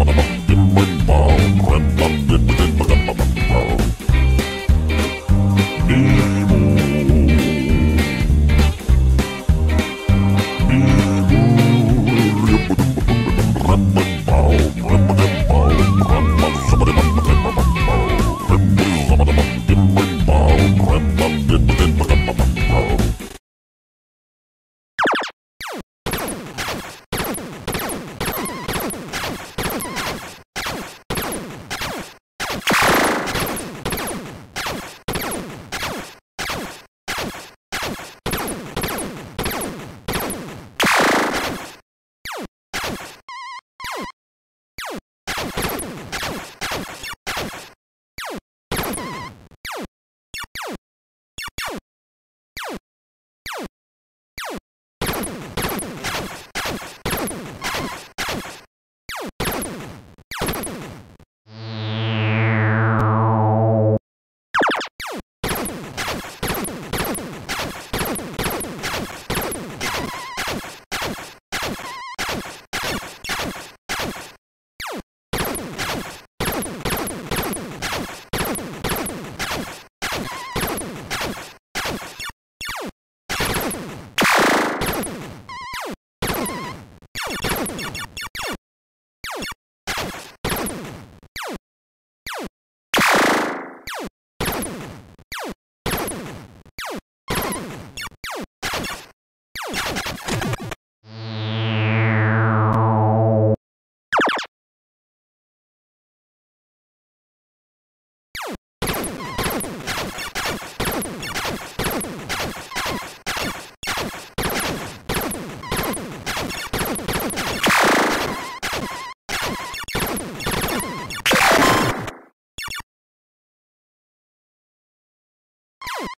Blah, blah, you